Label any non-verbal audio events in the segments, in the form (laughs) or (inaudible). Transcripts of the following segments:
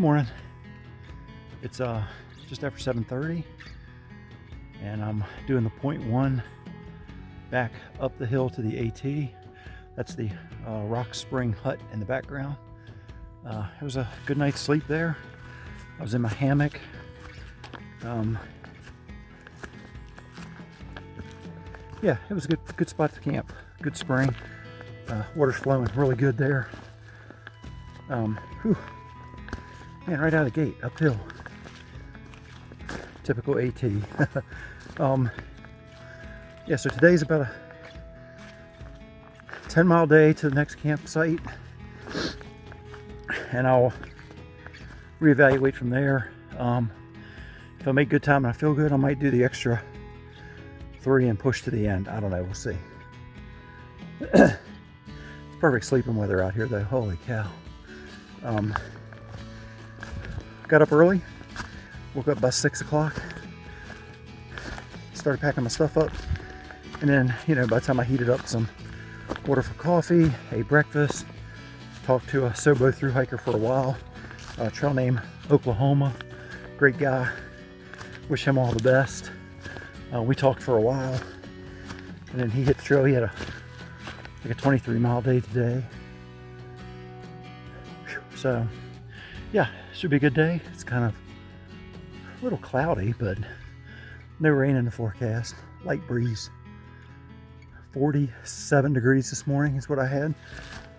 Good morning. It's uh, just after 7.30 and I'm doing the point one back up the hill to the AT. That's the uh, Rock Spring Hut in the background. Uh, it was a good night's sleep there. I was in my hammock. Um, yeah, it was a good, good spot to camp. Good spring. Uh, water's flowing really good there. Um, whew. Man, right out of the gate, uphill. Typical AT. (laughs) um, yeah, so today's about a 10 mile day to the next campsite. And I'll reevaluate from there. Um, if I make good time and I feel good, I might do the extra three and push to the end. I don't know, we'll see. (clears throat) it's perfect sleeping weather out here though, holy cow. Um, got up early, woke up by six o'clock, started packing my stuff up, and then, you know, by the time I heated up some water for coffee, ate breakfast, talked to a Sobo through hiker for a while, a trail name Oklahoma, great guy, wish him all the best. Uh, we talked for a while, and then he hit the trail. He had a like a 23 mile day today. So yeah, should be a good day. It's kind of a little cloudy, but no rain in the forecast. Light breeze. 47 degrees this morning is what I had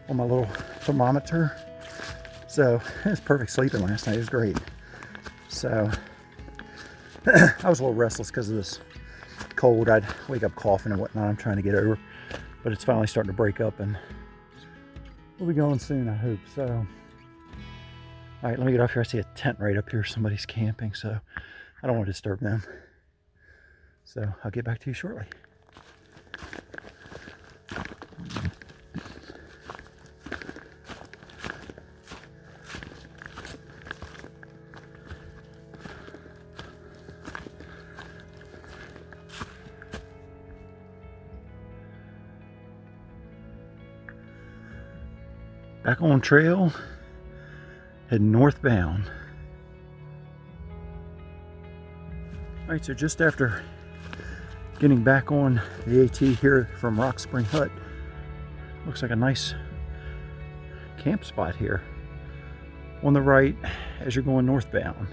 on my little thermometer. So (laughs) it was perfect sleeping last night. It was great. So (clears throat) I was a little restless because of this cold. I'd wake up coughing and whatnot. I'm trying to get over, but it's finally starting to break up and we'll be going soon, I hope. So all right, let me get off here. I see a tent right up here. Somebody's camping, so I don't want to disturb them. So I'll get back to you shortly. Back on trail heading northbound. All right, so just after getting back on the AT here from Rock Spring Hut, looks like a nice camp spot here. On the right, as you're going northbound.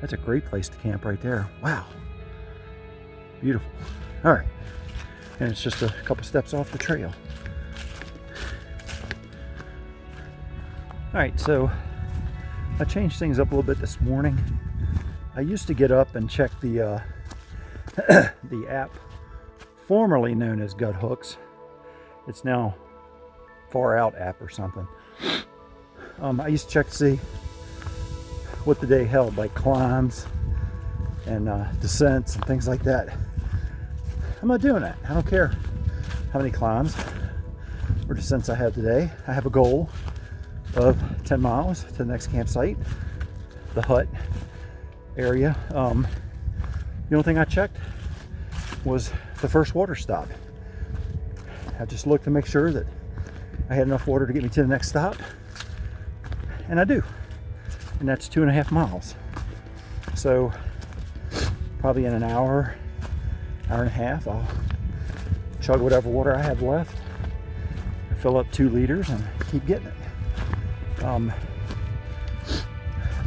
That's a great place to camp right there. Wow. Beautiful. All right. And it's just a couple steps off the trail. All right, so I changed things up a little bit this morning. I used to get up and check the uh, (coughs) the app formerly known as Guthooks. It's now Far Out app or something. Um, I used to check to see what the day held, like climbs and uh, descents and things like that. I'm not doing that. I don't care how many climbs or descents I have today. I have a goal of 10 miles to the next campsite, the hut area. Um, the only thing I checked was the first water stop. I just looked to make sure that I had enough water to get me to the next stop, and I do. And that's two and a half miles. So, probably in an hour, hour and a half, I'll chug whatever water I have left, fill up two liters, and keep getting it. Um,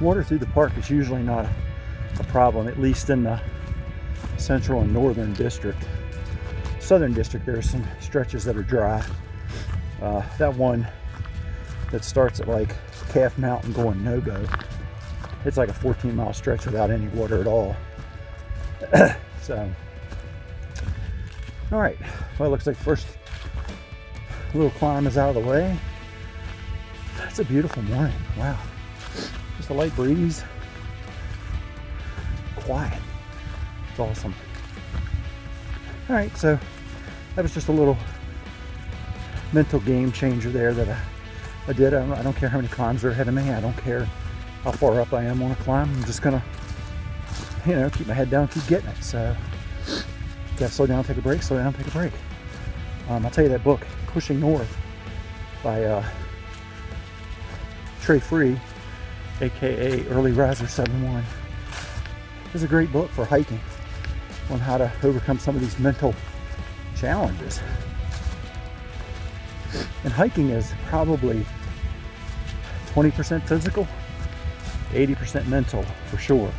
water through the park is usually not a problem, at least in the central and northern district. Southern district, there are some stretches that are dry. Uh, that one that starts at like Calf Mountain going NoBo, it's like a 14 mile stretch without any water at all. (coughs) so, all right, well, it looks like first little climb is out of the way. It's a beautiful morning. Wow. Just a light breeze. Quiet. It's awesome. All right, so that was just a little mental game changer there that I, I did. I don't, I don't care how many climbs are ahead of me. I don't care how far up I am on a climb. I'm just gonna, you know, keep my head down, keep getting it. So, gotta slow down, take a break, slow down, take a break. Um, I'll tell you that book, Pushing North, by uh, Trey Free, aka Early Riser 71. is a great book for hiking on how to overcome some of these mental challenges. And hiking is probably 20% physical, 80% mental for sure.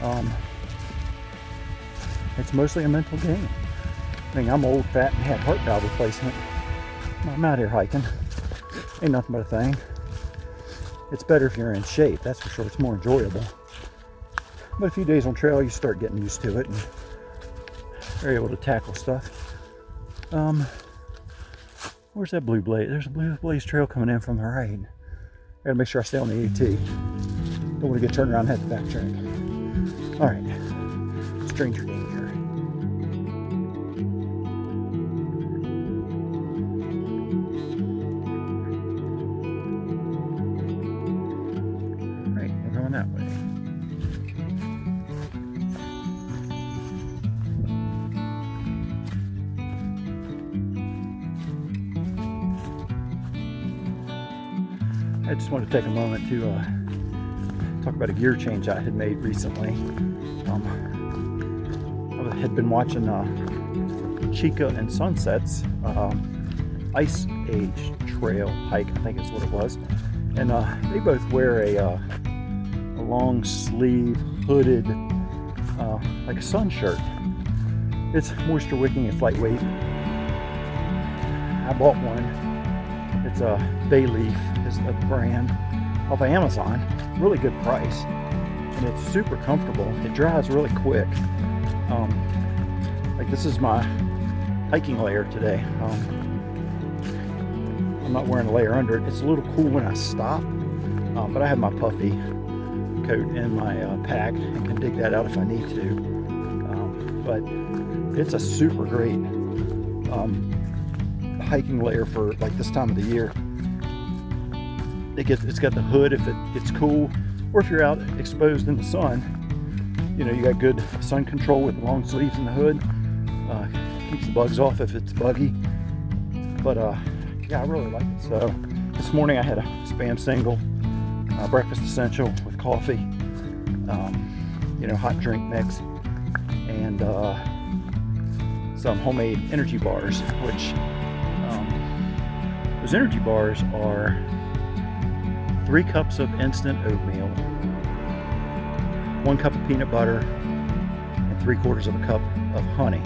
Um, it's mostly a mental game. I mean, I'm old, fat, and had heart valve replacement. I'm out here hiking. Ain't nothing but a thing. It's better if you're in shape, that's for sure. It's more enjoyable. But a few days on trail, you start getting used to it and are able to tackle stuff. Um, where's that blue blaze? There's a blue blaze trail coming in from the right. I gotta make sure I stay on the AT. Don't want to get turned around and head backtrack. All right, stranger. I just want to take a moment to uh, talk about a gear change I had made recently. Um, I had been watching uh, Chica and Sunsets um, Ice Age Trail hike, I think is what it was. And uh, they both wear a, uh, a long sleeve hooded, uh, like a sun shirt. It's moisture wicking, it's lightweight. I bought one. It's a Baleaf is the brand off of Amazon. Really good price. And it's super comfortable. It dries really quick. Um, like this is my hiking layer today. Um, I'm not wearing a layer under it. It's a little cool when I stop, um, but I have my puffy coat in my uh, pack and can dig that out if I need to. Um, but it's a super great um, hiking layer for like this time of the year it gets it's got the hood if it gets cool. Or if you're out exposed in the sun you know you got good sun control with long sleeves and the hood. Uh, keeps the bugs off if it's buggy. But uh, yeah I really like it. So this morning I had a spam single uh, breakfast essential with coffee um, you know hot drink mix and uh, some homemade energy bars which um, those energy bars are three cups of instant oatmeal, one cup of peanut butter, and three quarters of a cup of honey.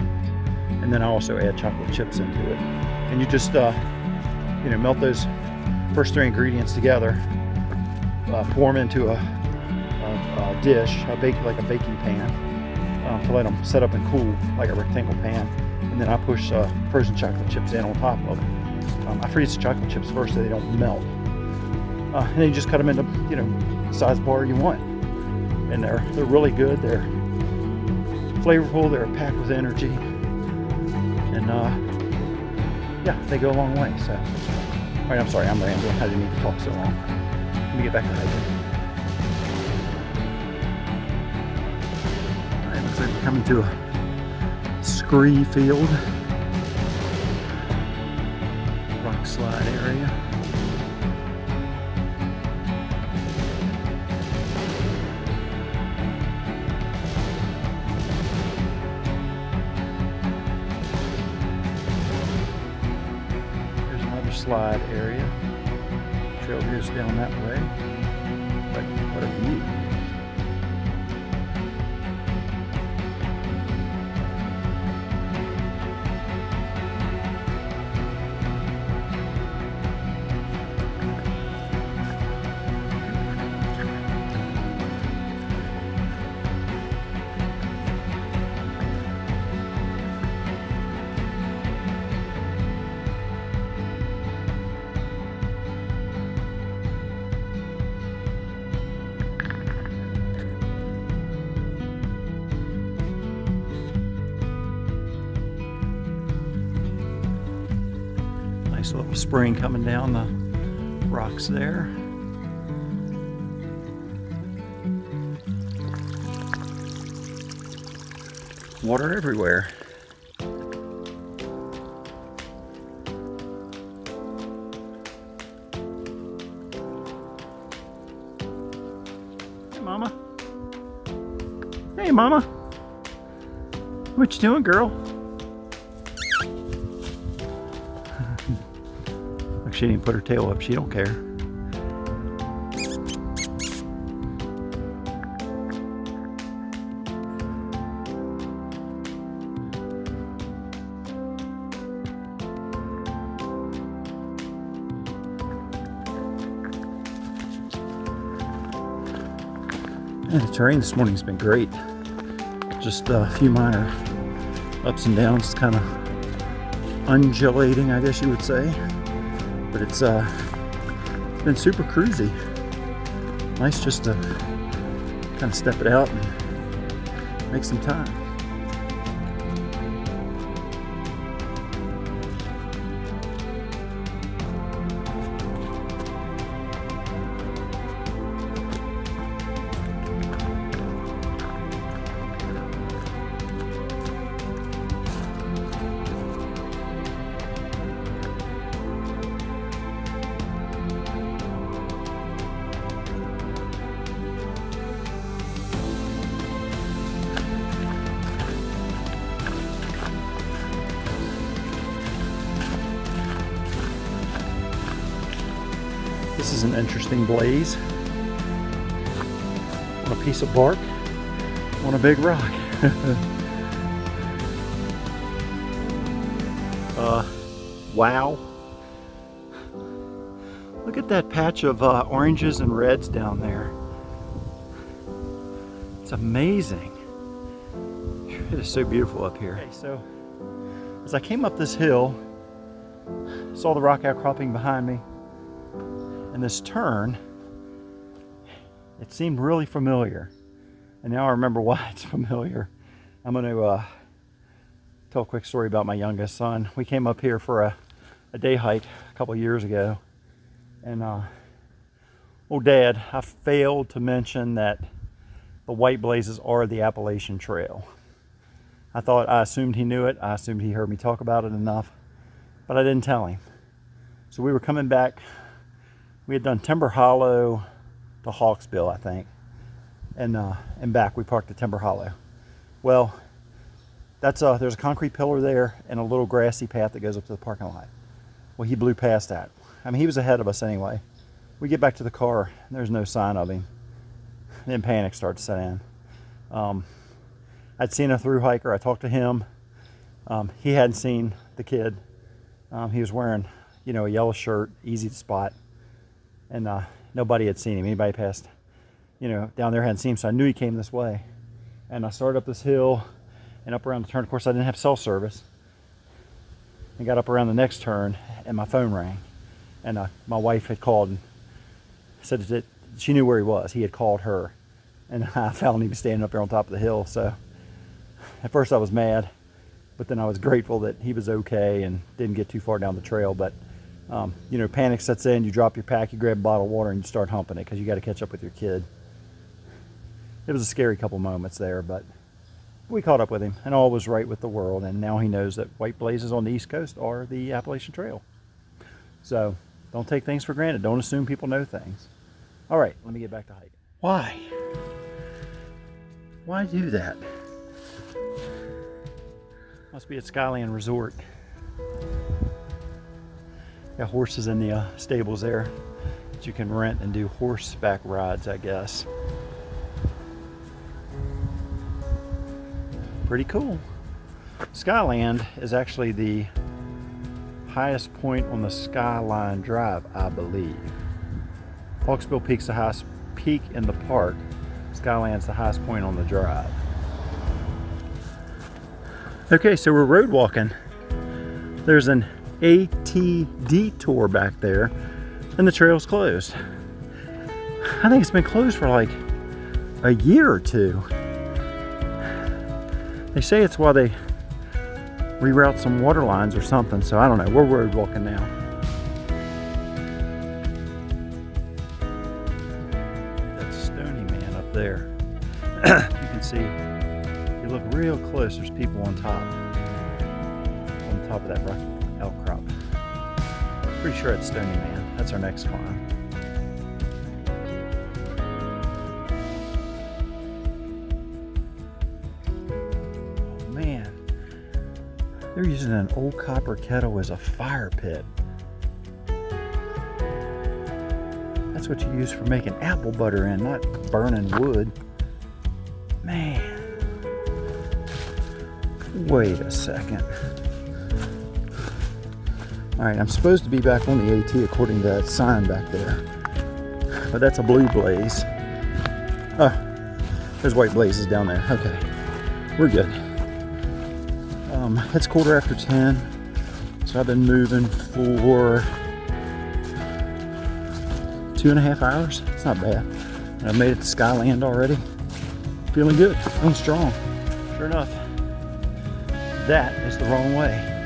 And then I also add chocolate chips into it. And you just, uh, you know, melt those first three ingredients together, uh, pour them into a, a, a, dish, a bake like a baking pan, uh, to let them set up and cool like a rectangle pan. And then I push uh, frozen chocolate chips in on top of it. Um, I freeze the chocolate chips first so they don't melt. Uh, and then you just cut them into, you know, size bar you want. And they're they're really good. They're flavorful. They're packed with energy. And uh, yeah, they go a long way. So, all right, I'm sorry, I'm rambling. I didn't need to talk so long. Let me get back to hiking. Looks like we're coming to a scree field, rock slide area. Down that way. spring coming down the rocks there. Water everywhere. Hey, Mama. Hey, Mama. What you doing, girl? She didn't put her tail up. She don't care. Yeah, the terrain this morning's been great. Just a few minor ups and downs, kind of undulating, I guess you would say. But it's uh, been super cruisy. Nice just to kind of step it out and make some time. Is an interesting blaze. On a piece of bark, on a big rock. (laughs) uh, wow. Look at that patch of uh, oranges and reds down there. It's amazing. It is so beautiful up here. Okay, so as I came up this hill, saw the rock outcropping behind me, and this turn, it seemed really familiar. And now I remember (laughs) why it's familiar. I'm going to uh, tell a quick story about my youngest son. We came up here for a, a day hike a couple years ago. And, uh, oh, Dad, I failed to mention that the White Blazes are the Appalachian Trail. I thought, I assumed he knew it. I assumed he heard me talk about it enough, but I didn't tell him. So we were coming back. We had done Timber Hollow to Hawksbill, I think. And, uh, and back, we parked at Timber Hollow. Well, that's a, there's a concrete pillar there and a little grassy path that goes up to the parking lot. Well, he blew past that. I mean, he was ahead of us anyway. We get back to the car, there's no sign of him. Then panic starts to set in. Um, I'd seen a through hiker. I talked to him. Um, he hadn't seen the kid. Um, he was wearing, you know, a yellow shirt, easy to spot, and uh, nobody had seen him. Anybody passed, you know, down there hadn't seen him, so I knew he came this way. And I started up this hill and up around the turn. Of course, I didn't have cell service. I got up around the next turn, and my phone rang, and uh, my wife had called and said that she knew where he was. He had called her, and (laughs) I found him standing up there on top of the hill. So at first I was mad, but then I was grateful that he was okay and didn't get too far down the trail. But um, you know, panic sets in. You drop your pack, you grab a bottle of water, and you start humping it because you got to catch up with your kid. It was a scary couple moments there, but we caught up with him, and all was right with the world. And now he knows that white blazes on the East Coast are the Appalachian Trail. So don't take things for granted. Don't assume people know things. All right, let me get back to hiking. Why? Why do that? Must be at Skyland Resort. Got horses in the uh, stables there that you can rent and do horseback rides, I guess. Pretty cool. Skyland is actually the highest point on the Skyline Drive, I believe. Hawksbill Peak's the highest peak in the park. Skyland's the highest point on the drive. Okay, so we're road walking. There's an AT detour back there, and the trail's closed. I think it's been closed for like a year or two. They say it's while they reroute some water lines or something, so I don't know. We're road walking now. That Stony Man up there. you can see if you look real close, there's people on top. On top of that rocky pretty sure it's Stony Man. That's our next climb. Oh man, they're using an old copper kettle as a fire pit. That's what you use for making apple butter in, not burning wood. Man. Wait a second. All right, I'm supposed to be back on the AT according to that sign back there. But that's a blue blaze. Oh, there's white blazes down there. Okay, we're good. Um, it's quarter after 10, so I've been moving for two and a half hours. It's not bad. And I've made it to Skyland already. Feeling good, I'm strong. Sure enough, that is the wrong way.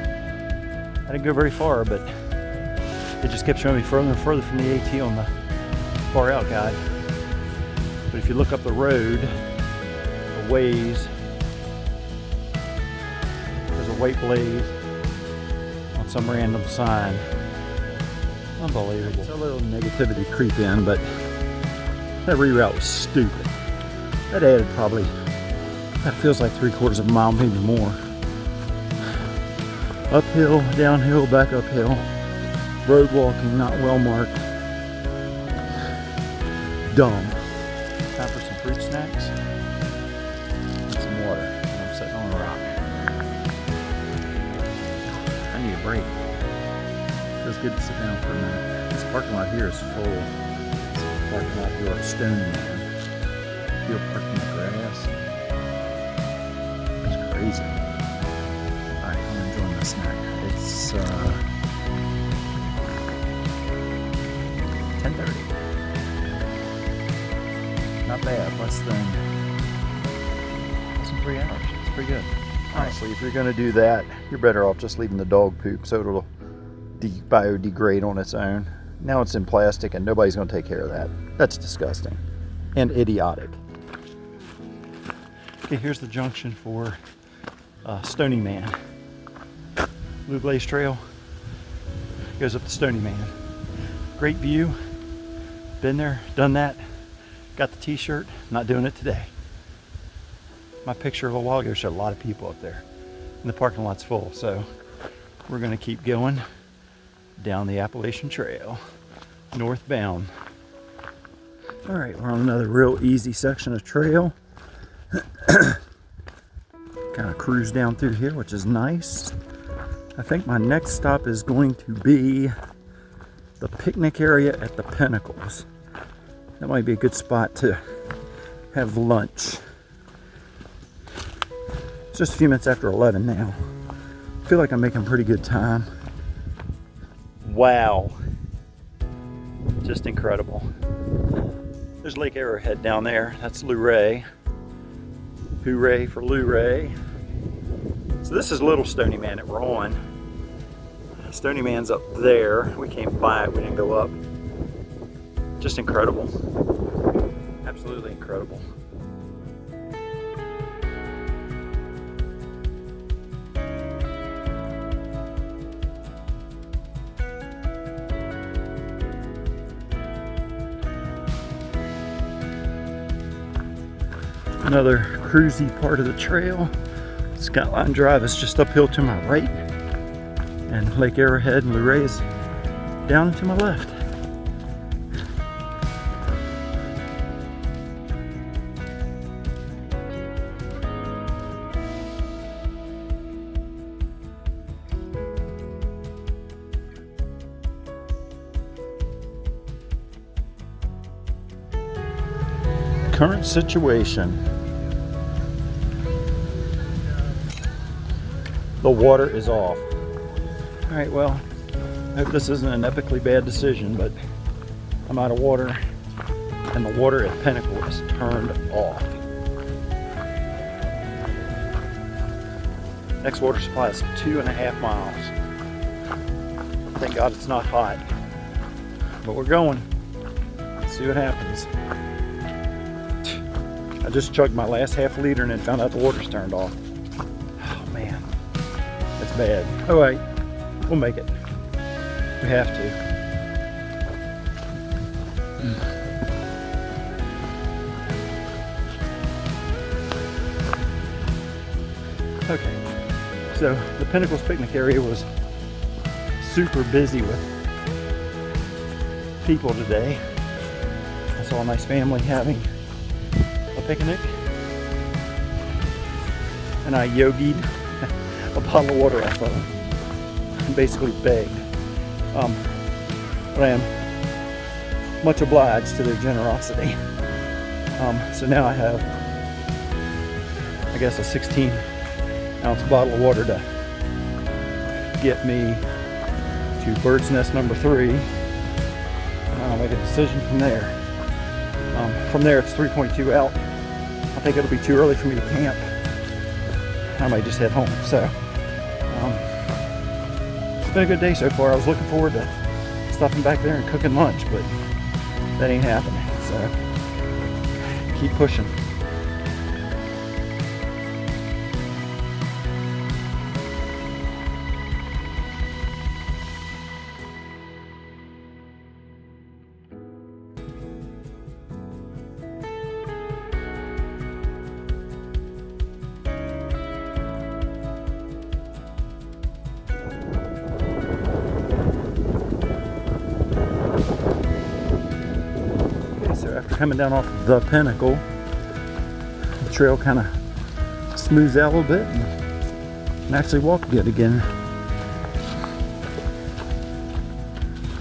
I didn't go very far, but it just kept showing me further and further from the AT on the far out guide. But if you look up the road, the ways there's a white blaze on some random sign. Unbelievable. It's a little negativity creep in, but that reroute was stupid. That added probably, that feels like three quarters of a mile, maybe more. Uphill, downhill, back uphill. Road walking, not well marked. Dumb. Time for some fruit snacks and some water. I'm sitting on a rock. I need a break. Feels good to sit down for a minute. This parking lot here is full. It's a parking lot here at Stony Man. People parking the grass. It's crazy. Alright, I'm enjoying my snack. It's uh 10.30. Not bad, less than less than three hours. It's pretty good. Honestly, if you're going to do that, you're better off just leaving the dog poop so it'll de- biodegrade on its own. Now it's in plastic and nobody's going to take care of that. That's disgusting and idiotic. Okay, here's the junction for uh, Stony Man. Blue Blaze Trail goes up to Stony Man. Great view. Been there, done that. Got the t-shirt. Not doing it today my picture of a while ago showed a lot of people up there. And the parking lot's full, so we're gonna keep going down the Appalachian Trail, northbound. All right, we're on another real easy section of trail. (coughs) kind of cruise down through here, which is nice. I think my next stop is going to be the picnic area at the Pinnacles. That might be a good spot to have lunch. It's just a few minutes after 11 now. I feel like I'm making pretty good time. Wow. Just incredible. There's Lake Arrowhead down there. That's Luray. Hooray for Luray. So this is Little Stony Man that we're on. Stony Man's up there. We came by it, we didn't go up. Just incredible. Absolutely incredible. Another cruisy part of the trail. Skyline Drive is just uphill to my right. And Lake Arrowhead and Luray is down to my left. Current situation. The water is off. All right, well, I hope this isn't an epically bad decision, but I'm out of water and the water at Pinnacle is turned off. Next water supply is two and a half miles. Thank God it's not hot, but we're going. Let's see what happens. I just chugged my last half liter and then found out the water's turned off. That's bad. All right, we'll make it. We have to. Okay, So the Pinnacles picnic area was super busy with people today. I saw a nice family having a picnic. And I yogied bottle of water off of. And basically begged. Um, but I am much obliged to their generosity. Um, so now I have, I guess, a 16 ounce bottle of water to get me to Byrd's Nest number three. I'll make a decision from there. Um, from there, it's 3.2 out. I think it'll be too early for me to camp. I might just head home. So, been a good day so far. I was looking forward to stopping back there and cooking lunch, but that ain't happening. So, keep pushing. Coming down off the pinnacle, the trail kind of smooths out a little bit and can actually walk good again.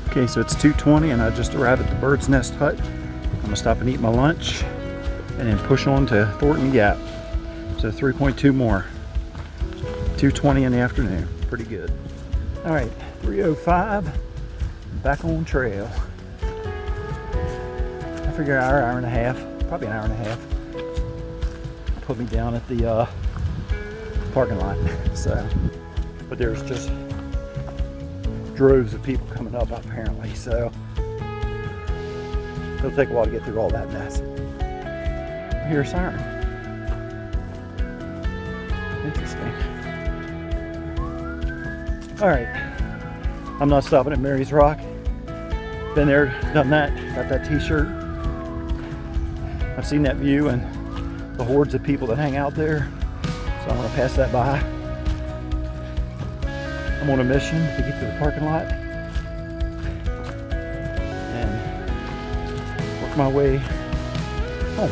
Okay, so it's 2.20 and I just arrived at the Byrd's Nest Hut. I'm gonna stop and eat my lunch and then push on to Thornton Gap. So 3.2 more. 2.20 in the afternoon, pretty good. All right, 3.05, back on trail figure hour, hour and a half, probably an hour and a half. Put me down at the uh, parking lot. (laughs) So, but there's just droves of people coming up apparently. So it'll take a while to get through all that mess. Here's siren. Interesting. All right. I'm not stopping at Mary's Rock. Been there, done that, got that t-shirt. I've seen that view and the hordes of people that hang out there. So I'm gonna pass that by. I'm on a mission to get to the parking lot and work my way home.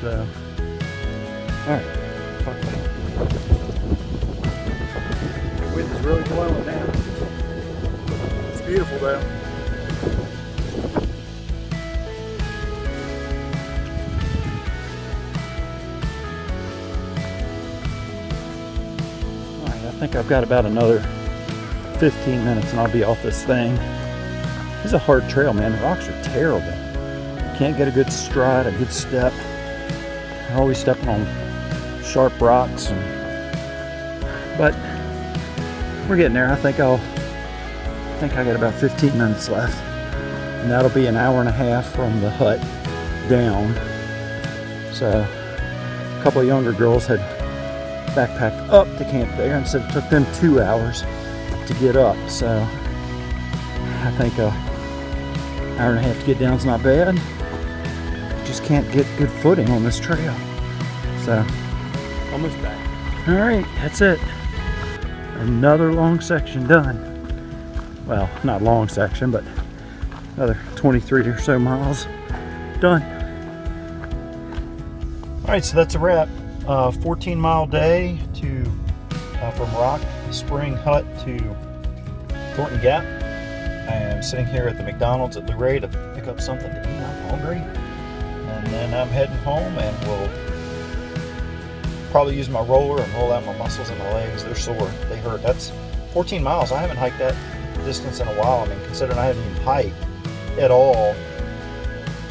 So, all right, The wind is really blowing now. It's beautiful though. Think I've got about another 15 minutes and I'll be off this thing. It's a hard trail, man. The rocks are terrible. You can't get a good stride, a good step. I'm always stepping on sharp rocks. And, but we're getting there. I think I'll, I think I got about 15 minutes left. And that'll be an hour and a half from the hut down. So a couple of younger girls had backpacked up to camp there and said it took them two hours to get up. So I think a hour and a half to get down is not bad. Just can't get good footing on this trail. So almost back. All right, that's it. Another long section done. Well, not long section, but another 23 or so miles done. All right, so that's a wrap uh, 14 mile day to uh, from Rock Spring Hut to Thornton Gap. I am sitting here at the McDonald's at Luray to pick up something to eat. I'm hungry. And then I'm heading home and we'll probably use my roller and roll out my muscles in my legs. They're sore. They hurt. That's 14 miles. I haven't hiked that distance in a while. I mean, considering I haven't even hiked at all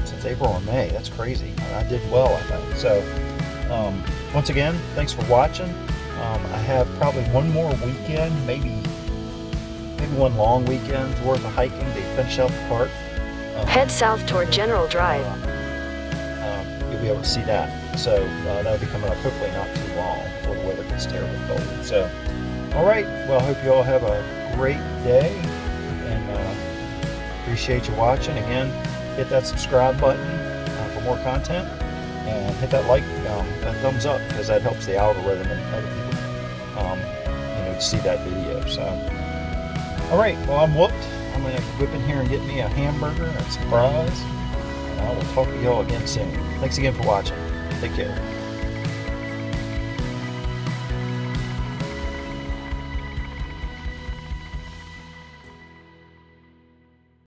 since April or May. That's crazy. I did well, I think. So, um, once again, thanks for watching. Um, I have probably one more weekend, maybe maybe one long weekend's worth of hiking to finish out the park. Um, Head south toward General Drive. Um, you'll be able to see that. So uh, that'll be coming up hopefully not too long before the weather gets terribly cold. So, all right. Well, I hope you all have a great day and uh, appreciate you watching. Again, hit that subscribe button uh, for more content and hit that like, that thumbs up because that helps the algorithm and other people um, you know, to see that video. So, all right, well, I'm whooped. I'm gonna whip in here and get me a hamburger and some fries. And I will talk to y'all again soon. Thanks again for watching. Take care.